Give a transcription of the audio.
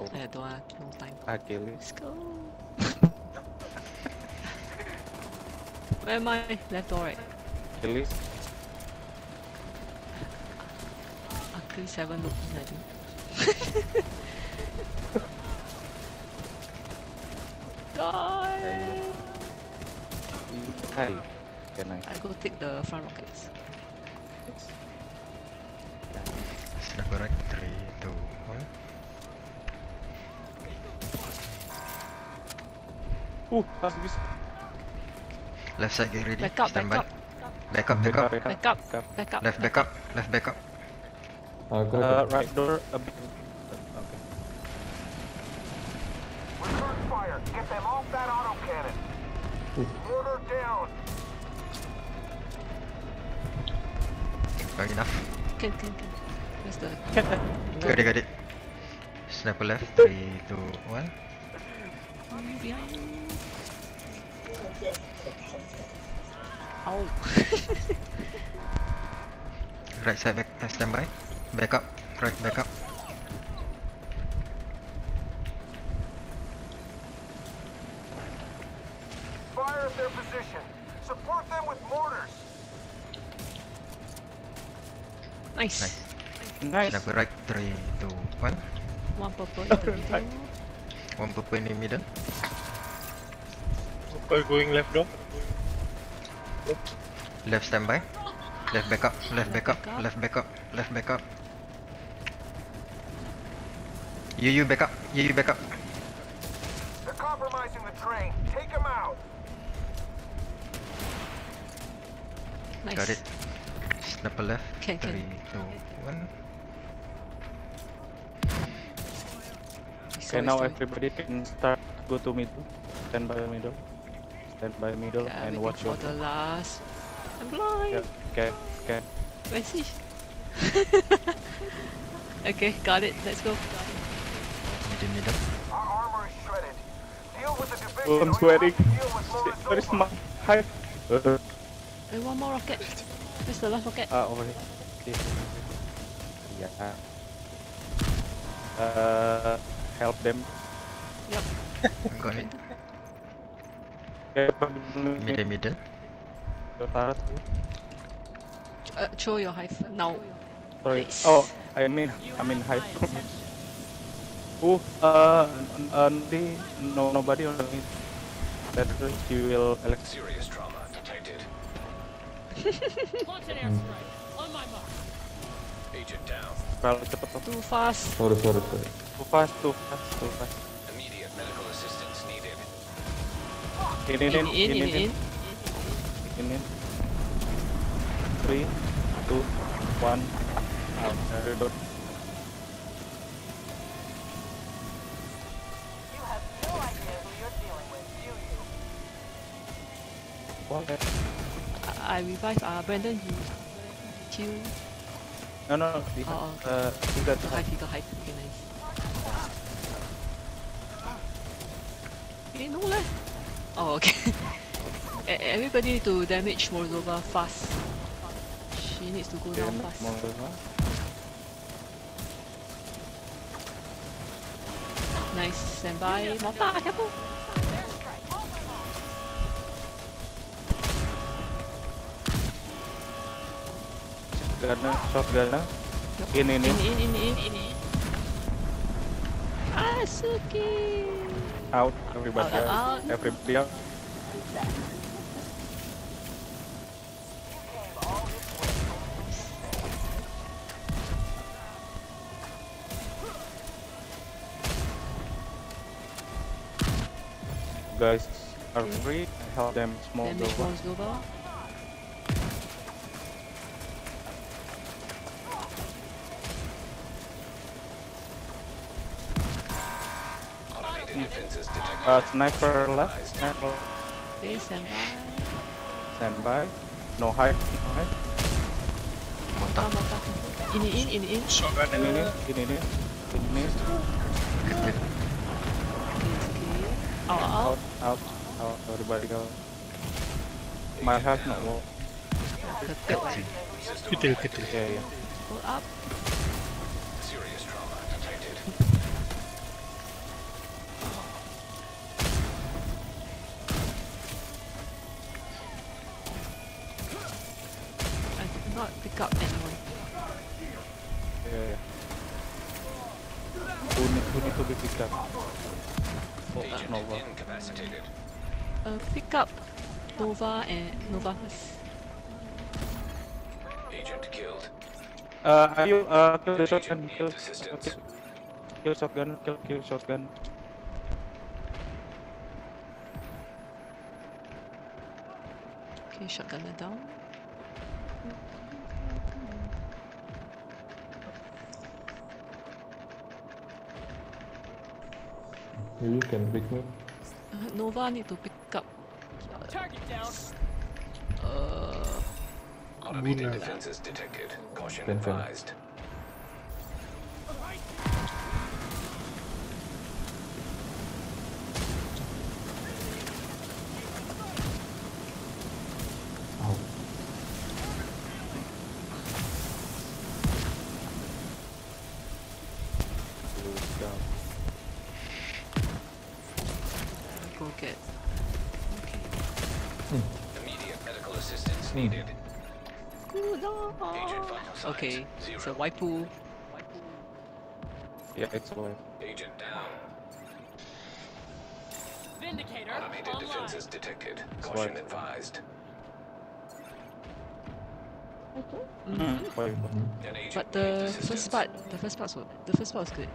I don't no time. Achilles. Let's go. Where am I? Left or right? Achilles. Achilles haven't looked in, I think. Die! Hi. Okay, nice. I go take the front rockets. Sniper right, 3, 2, 1. Uh, habis. Left side get ready. Back up, Stand back by. up, Back up, back up. back up, back up. Left back up, left back up. Uh, go Uh, right door a bit. Okay. Return fire. Get them off that autocannon. Mortar down. Got enough. Can, can, can. Where's the... Got it, got it. Sniper left, 3, 2, 1. Behind. Ow. Right side back, uh, stand by. Back up, right back up. Fire at their position. Support them with mortars. nice. Nice. Nice. Sniper right, 3, 2, 1. One purple in the middle. One purple in the middle. Are going left door? Left stand by. Left back up, left back up, back up. left back up, left back up. You, you back up, you, you back up. They're compromising the train. Take them out. Nice. Got it. Sniper left, Can, can. 3, 2, 1. Okay, now everybody can start go to middle. Stand by middle. Stand by middle Okay, I'm and waiting watch for your. the last. I'm blind. Yeah. Okay. Okay. Where's he? okay, got it. Let's go. Middle, middle. Our armor is shredded. Deal with the division. Oh, I'm sweating. deal with more Where is my hi? Uh, Wait, one more rocket. Where's the last rocket? uh, over here. Okay. Yeah. Uh, help them. Yep. Got it. Middle, middle. Tarat. Uh, throw your hive now. Sorry. Nice. Oh, I mean, I mean high. Oh, uh, n- uh, no nobody on me. That you will elect. Serious trauma detected. Agent down. Kalau cepet tuh. Too fast. Sorry, sorry, sorry. Too fast, too fast, too fast. Immediate medical assistance needed. In, In, in, in, in, in. in, in. Three, two, one. Out. Reload. You have no idea who you're dealing with, do you? What? I, I revive. Uh, Brandon, you kill No, no, no. Di, Oh, oh. uh, tiga, the hive. You got hive. Okay, nice. Eh, no leh. Oh, okay. Everybody to damage Morozova fast. She needs to go down Okay, fast. Morozova. Nice. Stand by. Mortar, careful. Shotgunner, shotgunner. In, in, In, in. in, in, in, in, in. Asuki! Out. Everybody Out, out. out. Everybody out. You came all this way. Guys are free. Help them small Damage Morozova. Morozova. Automated defenses detected. Uh, sniper left. Sniper. Okay, stand by. Stand by. No hide. No hide. Mortar, Mortar. mortar. In, in, in, in. Shotgun In, in, and in, in, in, in, in. Okay, Kecil. okay. Out, out, Out, out, out. Everybody go. My health not low. Ketuk. Kecil, kecil. Yeah, yeah. Go up. Pick up anyone. Yeah, yeah. Who need, who need to be picked up? Oh, Nova. Uh, pick up Nova and Nova first. Uh, are you uh kill the shotgun? Kill, okay. kill shotgun. Kill kill shotgun. Okay, shotgunner down. You can pick me. Uh, Nova need to pick up. Target down. Uh, Guna. Fan fan. Ow. Hmm. Okay, so Waipu. Yeah, it's alive. Vindicator online. Alive. Mm, five. But the first part, the first part was the first part was good.